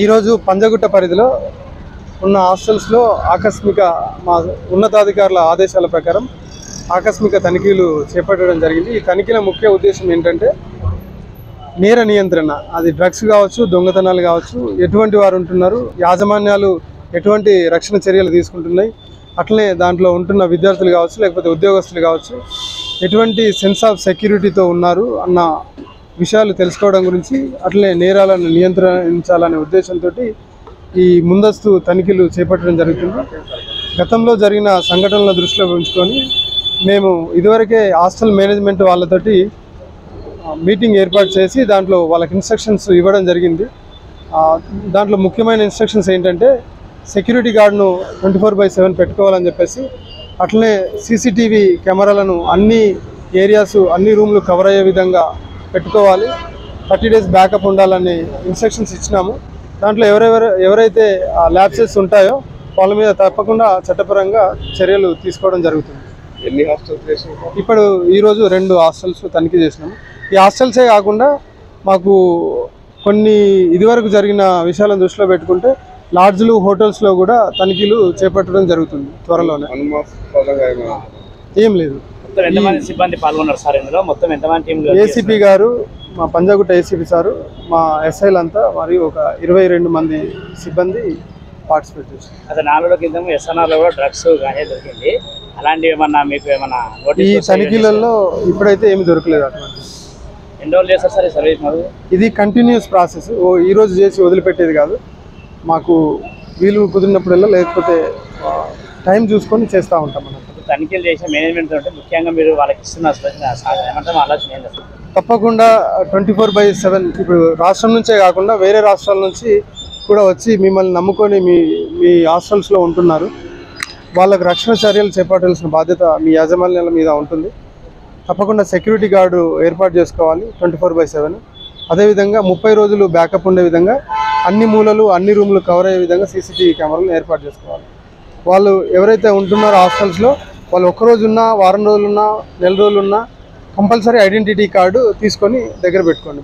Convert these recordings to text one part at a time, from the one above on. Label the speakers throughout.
Speaker 1: ఈరోజు పంజగుట్ట పరిధిలో ఉన్న హాస్టల్స్లో ఆకస్మిక మా ఉన్నతాధికారుల ఆదేశాల ప్రకారం ఆకస్మిక తనిఖీలు చేపట్టడం జరిగింది. ఈ తనిఖీల ముఖ్య ఉద్దేశం ఏంటంటే నేర నియంత్రణ. అది డ్రగ్స్ కావచ్చు దొంగతనాలు కావచ్చు ఎటువంటి వారు ఉంటున్నారు యాజమాన్యాలు ఎటువంటి రక్షణ చర్యలు తీసుకుంటున్నాయి అట్లనే దాంట్లో ఉంటున్న విద్యార్థులు కావచ్చు లేకపోతే ఉద్యోగస్తులు కావచ్చు ఎటువంటి సెన్స్ ఆఫ్ సెక్యూరిటీతో ఉన్నారు అన్న విషయాలు తెలుసుకోవడం గురించి అట్లనే నేరాలను నియంత్రించాలనే ఉద్దేశంతో ఈ ముందస్తు తనిఖీలు చేపట్టడం జరుగుతుంది. గతంలో జరిగిన సంఘటనల దృష్టిలో ఉంచుకొని మేము ఇదివరకే హాస్టల్ మేనేజ్మెంట్ వాళ్ళతోటి మీటింగ్ ఏర్పాటు చేసి దాంట్లో వాళ్ళకి ఇన్స్ట్రక్షన్స్ ఇవ్వడం జరిగింది. దాంట్లో ముఖ్యమైన ఇన్స్ట్రక్షన్స్ ఏంటంటే సెక్యూరిటీ గార్డ్ను ట్వంటీ ఫోర్ బై సెవెన్ పెట్టుకోవాలని చెప్పేసి అట్లనే సీసీటీవీ కెమెరాలను అన్ని ఏరియాస్ అన్ని రూమ్లు కవర్ అయ్యే విధంగా పెట్టుకోవాలి. థర్టీ డేస్ బ్యాకప్ ఉండాలని ఇన్స్ట్రక్షన్స్ ఇచ్చినాము. దాంట్లో ఎవరెవరు ఎవరైతే ల్యాబ్సెస్ ఉంటాయో వాళ్ళ మీద తప్పకుండా చట్టపరంగా చర్యలు తీసుకోవడం జరుగుతుంది.
Speaker 2: ఎన్ని హాస్టల్స్
Speaker 1: ఇప్పుడు ఈరోజు రెండు హాస్టల్స్ తనిఖీ చేసినాము. ఈ హాస్టల్సే కాకుండా మాకు కొన్ని ఇదివరకు జరిగిన విషయాలను దృష్టిలో పెట్టుకుంటే లాడ్జ్లు హోటల్స్లో కూడా తనిఖీలు చేపట్టడం జరుగుతుంది త్వరలోనే. ఏం లేదు.
Speaker 3: మొత్తం ఎంతమంది సిబ్బంది పాల్గొన్నారు సార్ ఇందులో? మొత్తం ఎంతమంది టీంలు
Speaker 1: ఏసీపీ గారు మా పంజాగుట్ట ఏసీపీ సారు మా ఎస్ఐలంతా మరియు ఒక ఇరవై రెండు మంది సిబ్బంది పార్టిసిపేట్ చేశారు
Speaker 3: అసలు నాలుగు కింద ఎస్ఎన్ఆర్లో కూడా డ్రగ్స్ గానే దొరికింది. అలాంటివి ఏమన్నా మీకు ఏమన్నా
Speaker 1: ఈ తనిఖీలలో ఇప్పుడైతే ఏమి దొరకలేదు అటువంటి
Speaker 3: ఎన్ని రోజులు చేస్తారు సార్ ఈ సర్వీస్ మరి?
Speaker 1: ఇది కంటిన్యూస్ ప్రాసెస్. ఓ ఈ రోజు చేసి వదిలిపెట్టేది కాదు. మాకు వీలు కుదిరినప్పుడల్లా లేకపోతే టైం చూసుకొని చేస్తూ ఉంటాం
Speaker 3: ఇప్పుడు తనిఖీలు చేసిన మేనేజ్మెంట్ తోటి ముఖ్యంగా మీరు వాళ్ళకి ఇస్తున్న ఏమంటారు ఆలోచన ఏంటి
Speaker 1: తప్పకుండా ట్వంటీ ఫోర్ బై సెవెన్ ఇప్పుడు రాష్ట్రం నుంచే కాకుండా వేరే రాష్ట్రాల నుంచి కూడా వచ్చి మిమ్మల్ని నమ్ముకొని మీ మీ హాస్టల్స్లో ఉంటున్నారు. వాళ్ళకు రక్షణ చర్యలు చేపట్టాల్సిన బాధ్యత మీ యాజమాన్యాల మీద ఉంటుంది. తప్పకుండా సెక్యూరిటీ గార్డు ఏర్పాటు చేసుకోవాలి ట్వంటీ ఫోర్ బై సెవెన్. అదేవిధంగా ముప్పై రోజులు బ్యాకప్ ఉండే విధంగా అన్ని మూలలు అన్ని రూమ్లు కవర్ అయ్యే విధంగా సీసీటీవీ కెమెరాలను ఏర్పాటు చేసుకోవాలి. వాళ్ళు ఎవరైతే ఉంటున్నారో హాస్టల్స్లో వాళ్ళు ఒక్క రోజు ఉన్నా వారం రోజులున్నా నెల రోజులున్నా కంపల్సరీ ఐడెంటిటీ కార్డు తీసుకొని దగ్గర పెట్టుకోండి.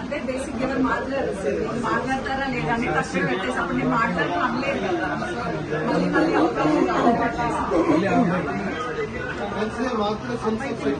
Speaker 4: అంటే బేసిక్ ఎవరు మాట్లాడరు సార్. మీరు మాట్లాడతారా లేదా అని కష్టం పెట్టేసి అప్పుడు నేను మాట్లాడుతూ అనలేదు కదా. మళ్ళీ మళ్ళీ అవకాశం కావాలి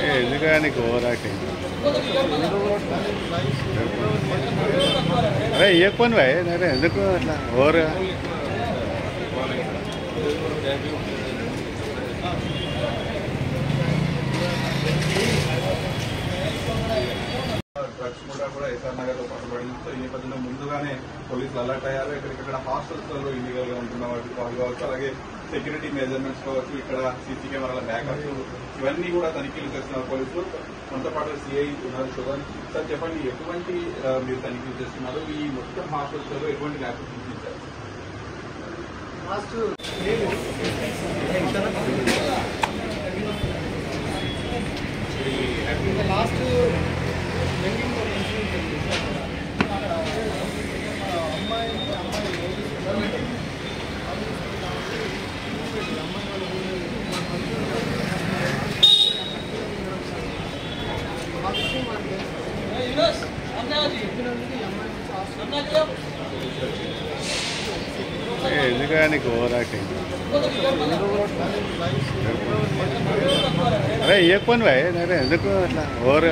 Speaker 1: కూడా
Speaker 5: ఎందుకని ఓవర్ యాక్టింగ్ అరే ఇవ్వకపోను భాయ్ అరే ఎందుకు అట్లా? ఓవర్?
Speaker 2: డ్రగ్స్ కూడా కూడా ఎస్ఆర్ నగర్లో పట్టుబడింది సో ఈ నేపథ్యంలో ముందుగానే పోలీసులు అలర్ట్ అయ్యారు. ఇక్కడ హాస్టల్స్లో ఇల్లీగల్గా ఉంటున్న వాటికి వాళ్ళు అలాగే సెక్యూరిటీ మెజర్మెంట్స్ కావచ్చు ఇక్కడ సీసీ కెమెరాల బ్యాకప్స్ ఇవన్నీ కూడా తనిఖీలు చేస్తున్నారు పోలీసులు. మనతో పాటు సిఐ ఉన్నారు శోభన్. సార్ చెప్పండి ఎటువంటి మీరు తనిఖీలు చేస్తున్నారు? ఈ మొత్తం హాస్టల్స్ ఎటువంటి ల్యాబ్స్ చూపించారు?
Speaker 5: ఎందుకని ఓవర్ యాక్టింగ్ అరే ఇవ్వకపోను భాయ్ అరే ఎందుకు అట్లా ఓవర్